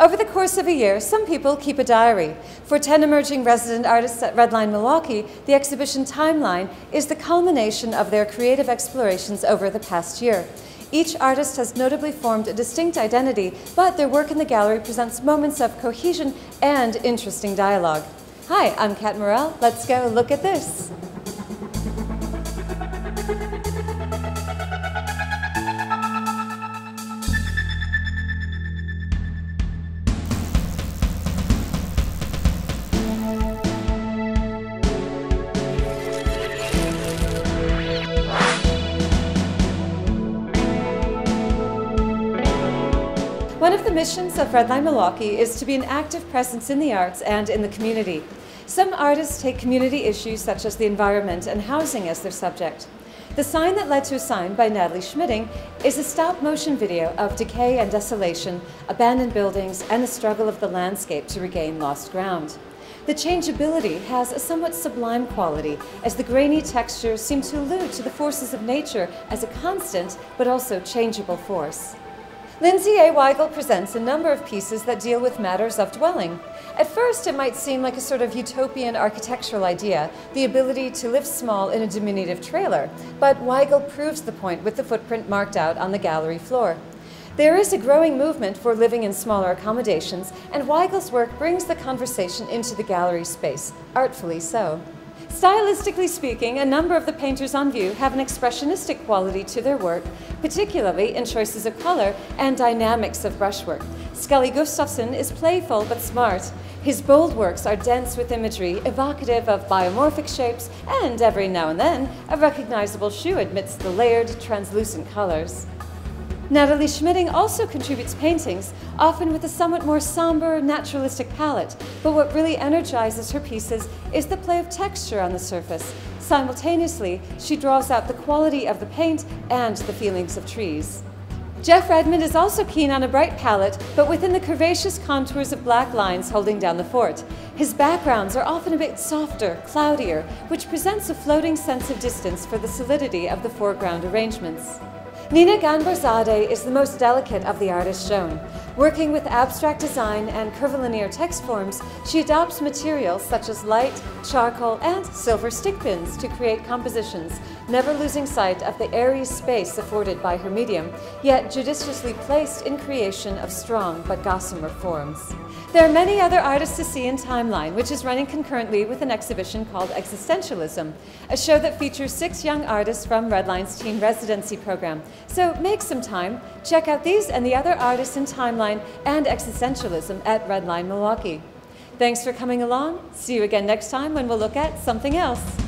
Over the course of a year, some people keep a diary. For 10 emerging resident artists at Redline Milwaukee, the exhibition Timeline is the culmination of their creative explorations over the past year. Each artist has notably formed a distinct identity, but their work in the gallery presents moments of cohesion and interesting dialogue. Hi, I'm Kat Murrell. Let's go look at this. One of the missions of Redline Milwaukee is to be an active presence in the arts and in the community. Some artists take community issues such as the environment and housing as their subject. The sign that led to a sign by Natalie Schmitting is a stop motion video of decay and desolation, abandoned buildings, and the struggle of the landscape to regain lost ground. The changeability has a somewhat sublime quality, as the grainy textures seem to allude to the forces of nature as a constant but also changeable force. Lindsay A. Weigel presents a number of pieces that deal with matters of dwelling. At first, it might seem like a sort of utopian architectural idea, the ability to live small in a diminutive trailer, but Weigel proves the point with the footprint marked out on the gallery floor. There is a growing movement for living in smaller accommodations, and Weigel's work brings the conversation into the gallery space, artfully so. Stylistically speaking, a number of the painters on view have an expressionistic quality to their work, particularly in choices of color and dynamics of brushwork. Skelly Gustafson is playful but smart. His bold works are dense with imagery, evocative of biomorphic shapes, and every now and then, a recognizable shoe amidst the layered, translucent colors. Natalie Schmitting also contributes paintings, often with a somewhat more somber, naturalistic palette, but what really energizes her pieces is the play of texture on the surface. Simultaneously, she draws out the quality of the paint and the feelings of trees. Jeff Redmond is also keen on a bright palette, but within the curvaceous contours of black lines holding down the fort. His backgrounds are often a bit softer, cloudier, which presents a floating sense of distance for the solidity of the foreground arrangements. Nina Ghanbarzadeh is the most delicate of the artists shown. Working with abstract design and curvilinear text forms, she adopts materials such as light, charcoal, and silver stick pins to create compositions, never losing sight of the airy space afforded by her medium, yet judiciously placed in creation of strong but gossamer forms. There are many other artists to see in Timeline, which is running concurrently with an exhibition called Existentialism, a show that features six young artists from Redline's teen residency program. So make some time, check out these and the other artists in Timeline and Existentialism at Redline Milwaukee. Thanks for coming along. See you again next time when we'll look at something else.